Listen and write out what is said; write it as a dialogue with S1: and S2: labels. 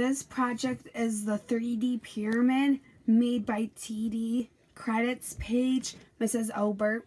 S1: This project is the 3D pyramid made by TD. Credits page, Mrs. Albert.